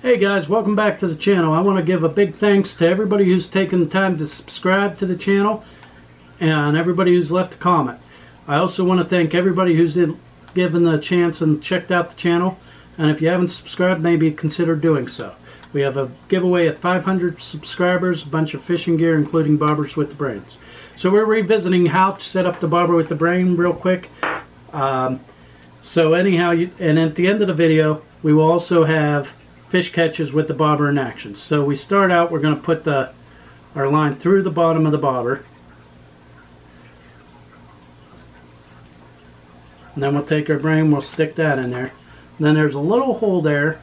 Hey guys, welcome back to the channel. I want to give a big thanks to everybody who's taken the time to subscribe to the channel and everybody who's left a comment. I also want to thank everybody who's given the chance and checked out the channel. And if you haven't subscribed, maybe consider doing so. We have a giveaway at 500 subscribers, a bunch of fishing gear, including bobbers with the brains. So we're revisiting how to set up the bobber with the brain real quick. Um, so anyhow, you, and at the end of the video, we will also have fish catches with the bobber in action. So we start out, we're going to put the our line through the bottom of the bobber. And then we'll take our brain, we'll stick that in there. And then there's a little hole there,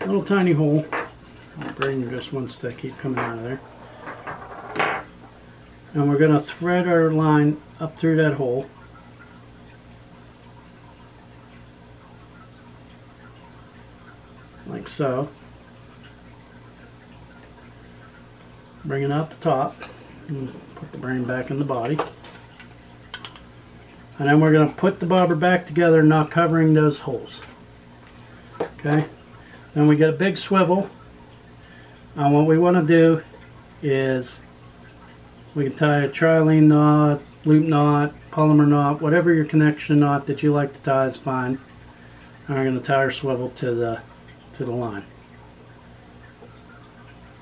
a little tiny hole. My brain just wants to keep coming out of there. And we're going to thread our line up through that hole. Like so. Bring it out the top and put the brain back in the body. And then we're going to put the bobber back together, not covering those holes. Okay. Then we get a big swivel. And what we want to do is we can tie a trilene knot, loop knot, palomar knot, whatever your connection knot that you like to tie is fine. And we're going to tie our swivel to the to the line.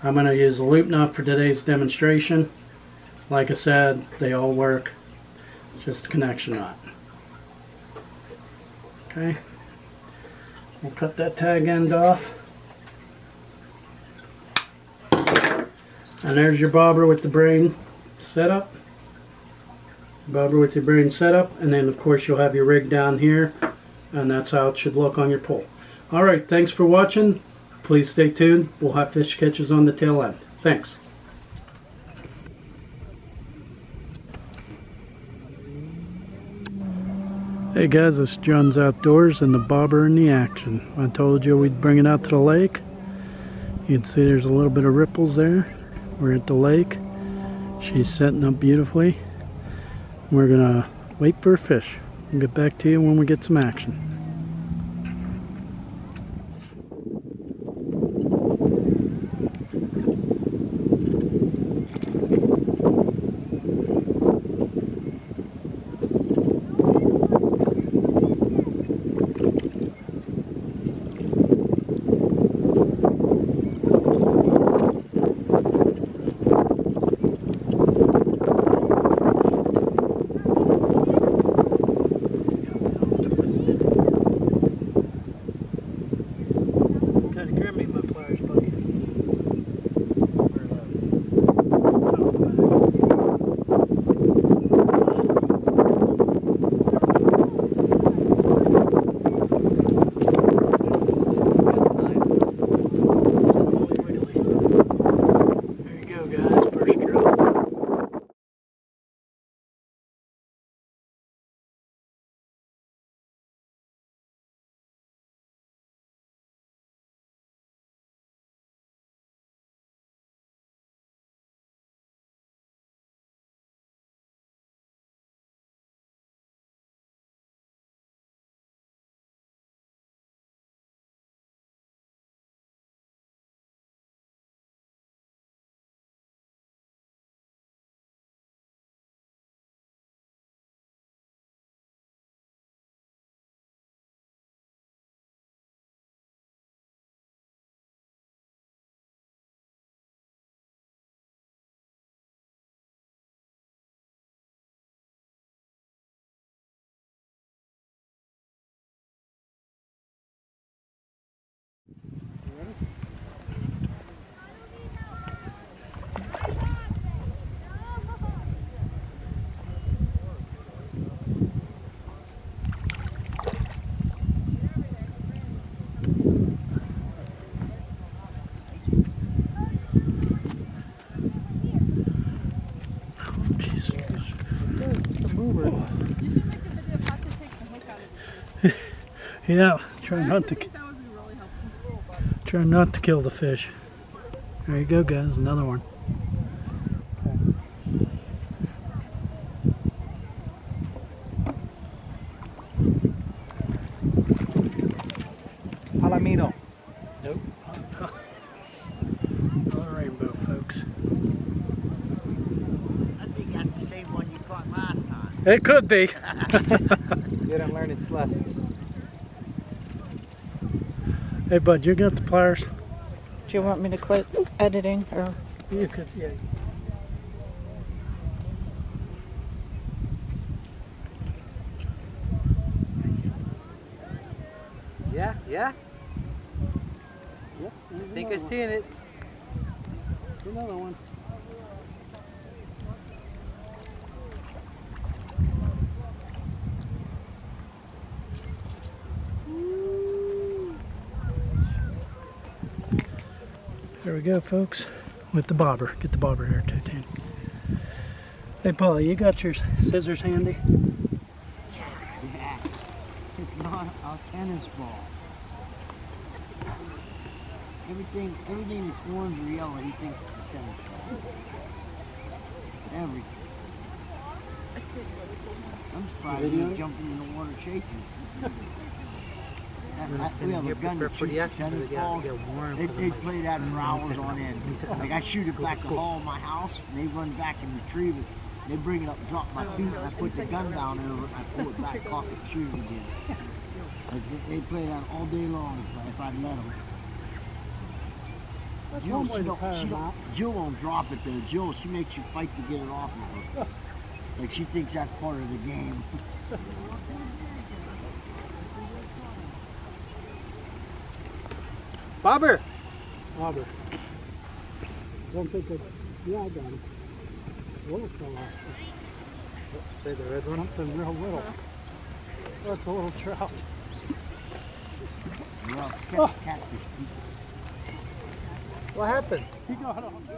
I'm going to use a loop knot for today's demonstration. Like I said, they all work. Just a connection knot. Okay. We'll cut that tag end off. And there's your bobber with the brain setup. Bobber with your brain setup. And then of course you'll have your rig down here. And that's how it should look on your pole. Alright, thanks for watching. Please stay tuned. We'll have fish catches on the tail end. Thanks. Hey guys, it's John's Outdoors and the bobber in the action. I told you we'd bring it out to the lake. You can see there's a little bit of ripples there. We're at the lake. She's setting up beautifully. We're gonna wait for a fish. We'll get back to you when we get some action. Yeah, try not to try not to kill the fish. There you go guys, another one. Palomino. Nope. Another rainbow, folks. I think that's the same one you caught last time. It could be. you Didn't learn its lesson. Hey, bud, you got the pliers? Do you want me to quit editing or? You could, yeah. Yeah, yeah. Yep. there's Think another I seen it. Another one. We go, folks, with the bobber. Get the bobber here too, Tanny. Hey, Paula, you got your scissors handy? Yes. It's not a tennis ball. Everything, everything that's orange or yellow, he thinks it's a tennis ball. Everything. I'm surprised Video? he's jumping in the water chasing. That- I'm that- sitting we have a gun that for the shoots action. tennis They balls. get warm. They, they the mic. play that for hours on end. He said. Like I shoot it Let's go, back let's the go. hall of my house, and they run back and retrieve it. They bring it up, drop my feet, and I put the gun down over it, and I pull it back, cock it, shoot it again. Like they, they play that all day long if, I- if I'd let them. Jill, she don't, she don't. Jill won't drop it though. Jill, she makes you fight to get it off of her. Like she thinks that's part of the game. Bobber! Bobber. Don't think that. Yeah, I got him. Little fella. Say the red one. Something real little. That's a little trout. Well, Oh. cat, catfish. What happened? He got him.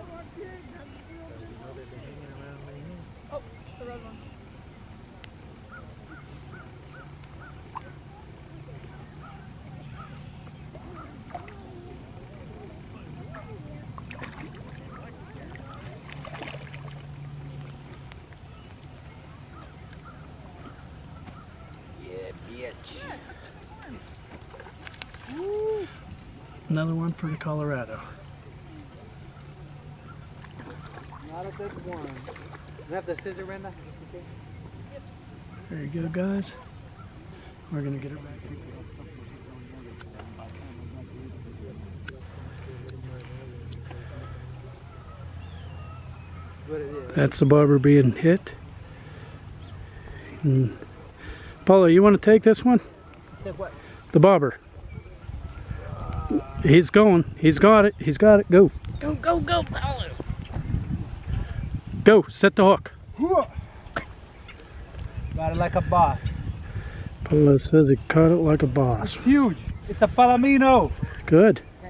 Bitch. Another one for the Colorado. Not a big one. You have the scissor, Brenda? There you go, guys. We're gonna get it back. Is. That's the bobber being hit. And Paula, you want to take this one? Say what? The bobber. He's going. He's got it. He's got it. Go. Go, go, go, Paulo. Go. Set the hook. Got it like a boss. Paulo says he caught it like a boss. Huge. It's a palomino. Good.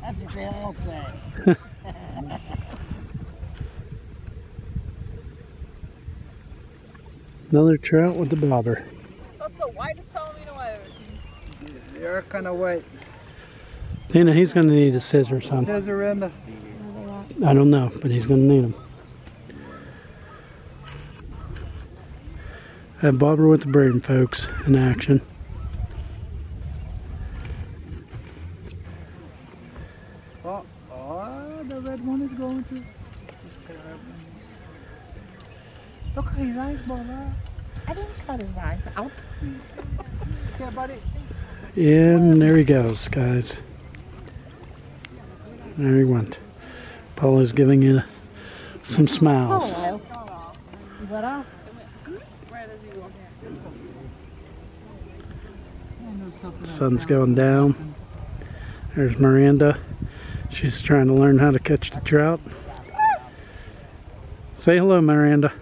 That's what they all say. Another trout with the bobber. That's the whitest palomino I've ever seen. You're kind of wet. Dana, he's gonna need a scissors, son. Scissor in the. I don't know, but he's gonna need them. Have bobber with the brain, folks, in action. Oh, oh, the red one is going to. Just grab one. Look at his eyes, Bola. I didn't cut his eyes out. Okay, buddy. And there he goes, guys. There he went. Paula's giving you some smiles. Hello. What up? Sun's going down. There's Miranda. She's trying to learn how to catch the trout. Say hello, Miranda.